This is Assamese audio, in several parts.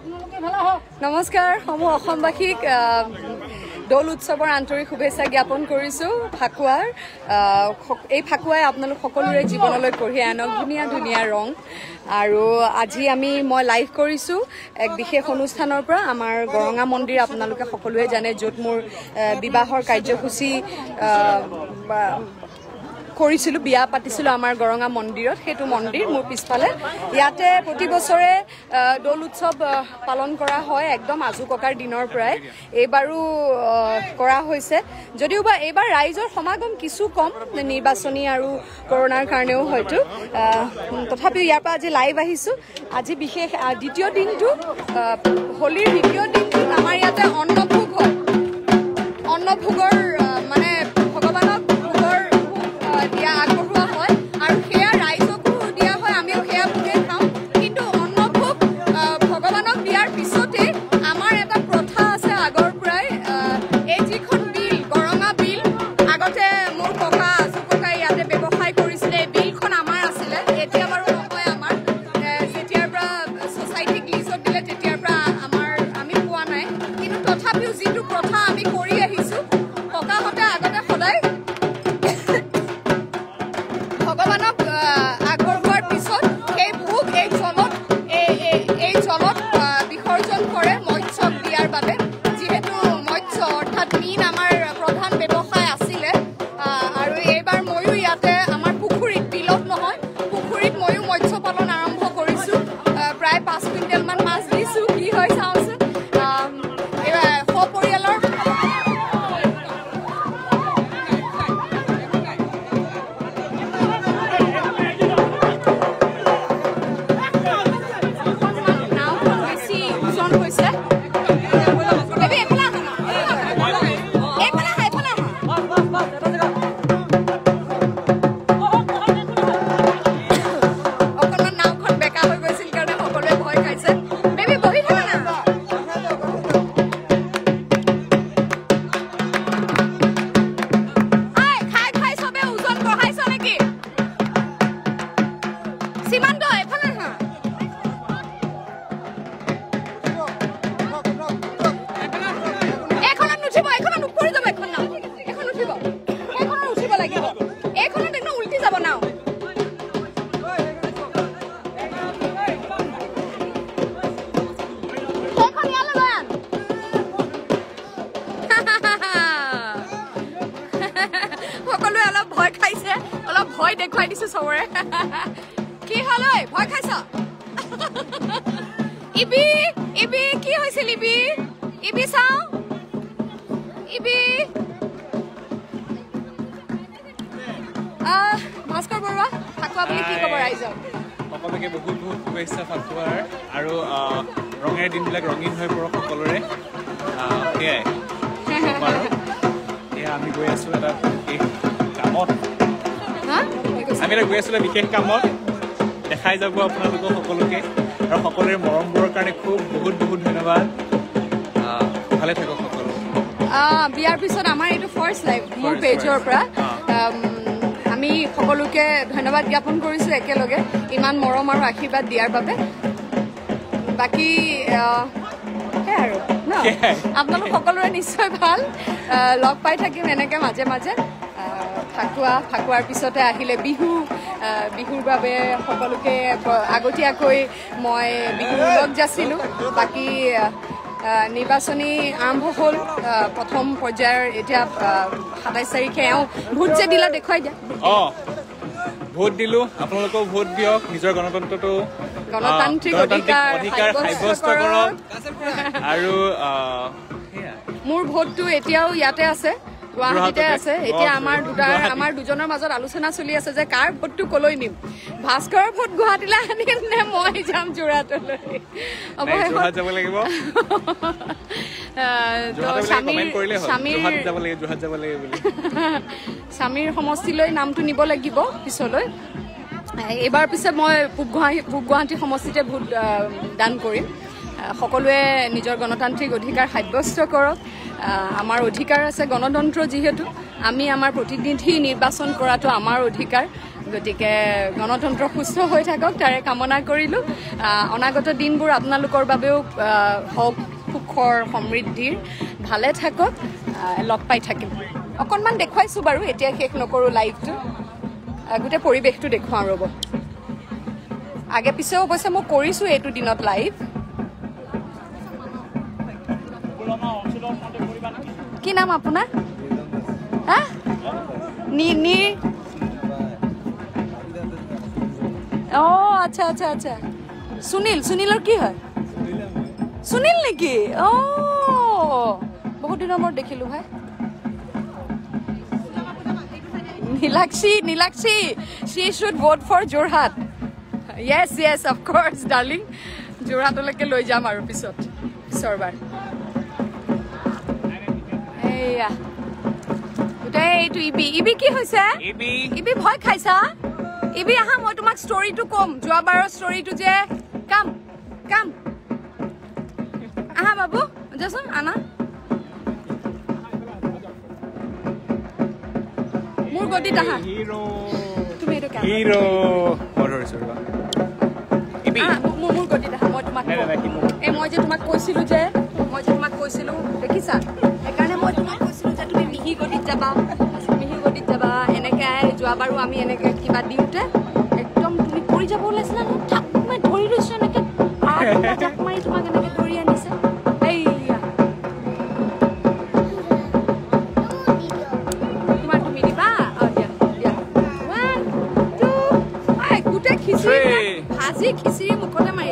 নমস্কাৰ সমূহ অসমবাসীক দৌল উৎসৱৰ আন্তৰিক শুভেচ্ছা জ্ঞাপন কৰিছোঁ ফাকুৱাৰ এই ফাকুৱাই আপোনালোক সকলোৰে জীৱনলৈ কঢ়িয়াই আনক ধুনীয়া ধুনীয়া ৰং। আৰু আজি আমি মই লাইভ কৰিছোঁ এক বিশেষ অনুষ্ঠানৰ পৰা আমাৰ গৰঙা মন্দিৰ আপোনালোকে সকলোৱে জানে য'ত মোৰ বিবাহৰ কাৰ্যসূচী কৰিছিলোঁ বিয়া পাতিছিলোঁ আমাৰ গৰঙা মন্দিৰত সেইটো মন্দিৰ মোৰ পিছফালে। ইয়াতে প্ৰতি বছৰে দৌল উৎসৱ পালন কৰা হয় একদম আজু ককাৰ দিনৰ পৰাই। এইবাৰো কৰা হৈছে। যদিওবা এইবাৰ ৰাইজৰ সমাগম কিছু কম নিৰ্বাচনী আৰু কৰোণাৰ কাৰণেও হয়তো। তথাপিও ইয়াৰ পৰা আজি লাইভ আহিছোঁ। আজি বিশেষ দ্বিতীয় দিনটো হোলীৰ দ্বিতীয় দিনটোত আমাৰ ইয়াতে অন্নভোগ হয়। অন্নভোগৰ কি হ'ল ঐ ভয় খাইছ? ইবি ইবি কি হৈছিল ইবি? ইবি চাওঁ। ইবি। ভাস্কৰ বৰুৱা ফাকুৱা বুলি কি ক'ব ৰাইজক? সকলোকে বহুত বহুত শুভেচ্ছা ফাকুৱাৰ আৰু ৰঙেৰে দিনবিলাক ৰঙীন হৈ পৰক সকলোৰে। সেয়াই। এয়া আমি গৈ আছোঁ এটা বিশেষ কামত? আমি এটা গৈ আছোঁ এটা বিশেষ কামত। দেখাই যাব আপোনালোকক সকলোকে। আৰু সকলোৰে মৰমবোৰৰ কাৰণে খুব বহুত বহুত ধন্যবাদ। ভালে থাকক সকলো। বিয়াৰ পিছত আমাৰ এইটো ফাৰ্ষ্ট লাইভ মোৰ পেজৰ. পৰা। আম, সকলোকে ধন্যবাদ জ্ঞাপন কৰিছোঁ একেলগে। ইমান মৰম আৰু আশীৰ্বাদ দিয়াৰ বাবে। বাকী সেয়াই আৰু ন। আপোনালোক সকলোৰে নিশ্চয় ভাল। লগ পাই থাকিম এনেকৈ মাজে মাজে। ফাকুৱা ফাকুৱাৰ পিছতে আহিলে বিহু। বিহুৰ বাবে সকলোকে আগতীয়াকৈ মই বিহু লগ যাচিলোঁ। বাকী নিৰ্বাচনী আৰম্ভ হ'ল। প্ৰথম পৰ্যায়ৰ এতিয়া সাতাইছ তাৰিখে এওঁ ভোট যে দিলা দেখুৱাই দিয়া। অঁ ভোট দিলোঁ। আপোনালোকেও ভোট দিয়ক। নিজৰ গণতন্ত্ৰটো গণতান্ত্ৰিক গণতান্ত্ৰিক অধিকাৰ অধিকাৰ সাব্যস্ত কৰক। আৰু মোৰ ভোটটো এতিয়াও ইয়াতে আছে। গুৱাহাটীতে? আছে। এতিয়া আমাৰ দুটা। আমাৰ দুজনৰ মাজত আলোচনা চলি আছে যে কাৰ ভোটটো কলৈ নিম। ভাস্কৰৰ ভোট গুৱাহাটীলৈ আনিম নে মই যাম যোৰহাটলৈ? বোলে। স্বামীৰ সমষ্টিলৈ নামটো নিব লাগিব পিছলৈ। এইবাৰ পিছে মই পূব গুৱাহাটী পূব গুৱাহাটী সমষ্টিতে ভোট দান কৰিম। সকলোৱে নিজৰ গণতান্ত্ৰিক অধিকাৰ সাব্যস্ত কৰক। আমাৰ অধিকাৰ আছে গণতন্ত্ৰ যিহেতু আমি আমাৰ প্ৰতিনিধি নিৰ্বাচন কৰাটো আমাৰ অধিকাৰ। গতিকে গণতন্ত্ৰ সুস্থ হৈ থাকক তাৰে কামনা কৰিলোঁ। অনাগত দিনবোৰ আপোনালোকৰ বাবেও হওক সুখৰ সমৃদ্ধিৰ। ভালে থাকক লগ পাই থাকিম। অকণমান দেখুৱাইছোঁ বাৰু এতিয়া শেষ নকৰোঁ লাইভটো গোটেই পৰিৱেশটো দেখুৱাওঁ ৰ'ব। আগে পিছে অৱশ্যে মই কৰিছোঁ এইটো দিনত লাইভ কি নাম আপোনাৰ? আচ্ছা আচ্ছা আচ্ছা। সুনীল সুনীলৰ কি হয়? সুনীল নেকি? বহুত দিনৰ মূৰত দেখিলোঁ ভাই। Nilakshi Nilakshi she should vote for Jorhat yes yes of course darling যোৰহাটলৈকে লৈ যাম আৰু পিছত পিছৰবাৰ। এইয়া গোটেই এইটো ইবি ইবি কি হৈছে? এবি ইবি ভয় খাইছা? ইবি আহা মই তোমাক ষ্টৰিটো ক'ম। যোৱাবাৰৰ ষ্টৰিটো যে কাম কাম। আহা বাবু যাচোন আনা। মোৰ গতিত আহা। হিৰো। তুমি এইটো কাম হিৰো। মই ধৰিছোঁ ৰ'বা। এবি আহা, মোৰ- মোৰ মোৰ গতিত আহা মই তোমাক নাই, নাই, নাই, ক'ম। কি মোক- এই মই যে তোমাক কৈছিলো যে মই যে তোমাক কৈছিলো দেখিছা? যোৱাবাৰো আমি এনেকে কিবা দিওঁতে একদম তুমি পৰি যাব ওলাইছিলা ন থাপ মই ধৰি লৈছো এনেকে। জাপ মাৰি তোমাক এনেকে ধৰি আনিছে। এইয়া তোমাৰ তুমি দিবা? অ দিয়া দিয়া। ওৱান টু গোটেই খিচিৰি. ভাজি খিচিৰি মুখতে মাৰি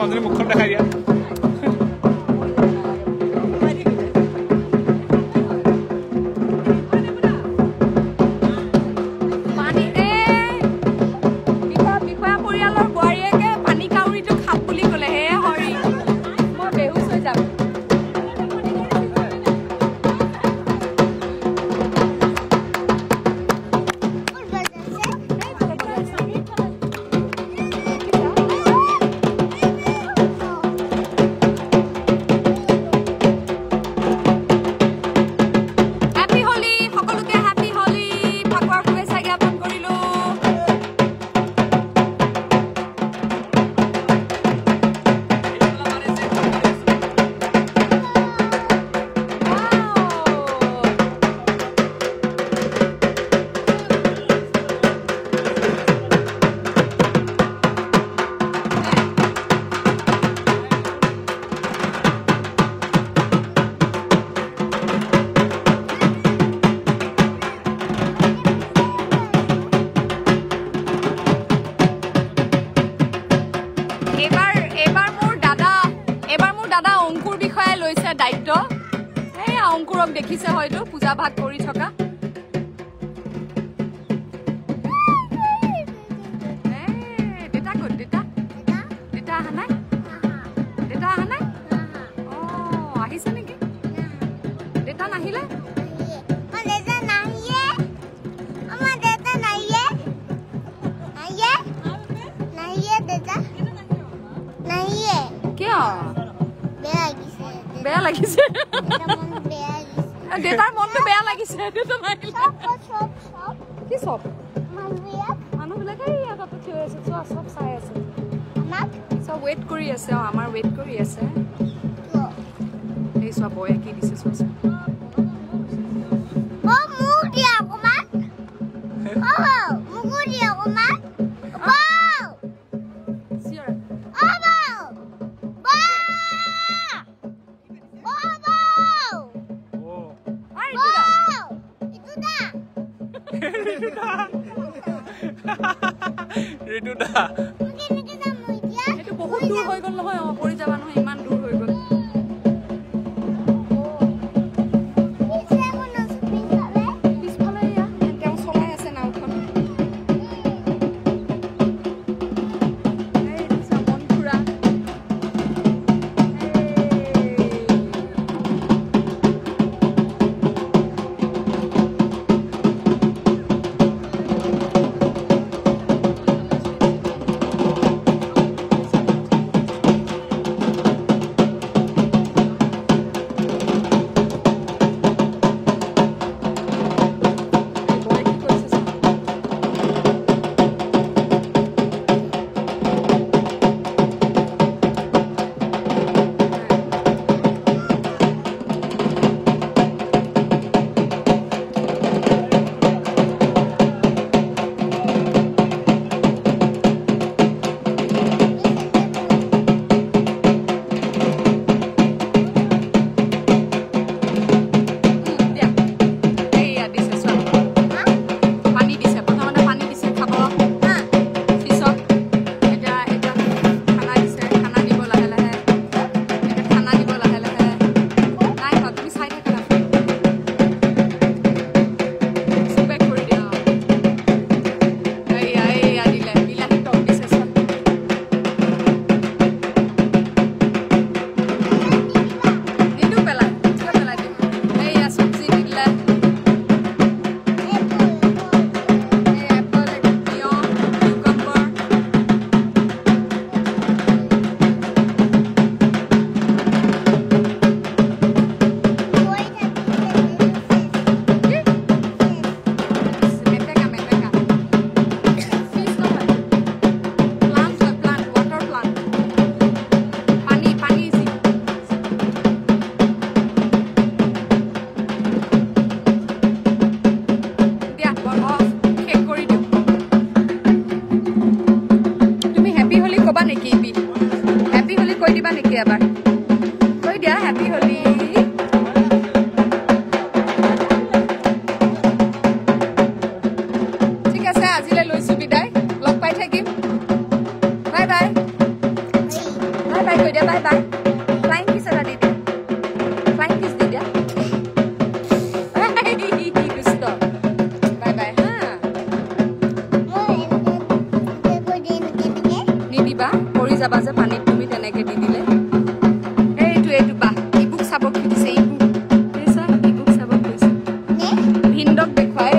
যা খাম বুলি দেখিছে হয়তো পূজা ভাগ দেউতাৰ মনটো বেয়া লাগিছে কি চব? মানুহবিলাকে। থিয় আছে চোৱা চব চাই আছে। চব ৱেইট কৰি আছে অঁ আমাৰ ৱেইট কৰি আছে। এই চোৱা বয়ে কি দিছে চোৱা ঋতুদা এইটো বহুত দূৰ হৈ গ'ল নহয় অঁ পৰি যাবা hin, doch, bequem.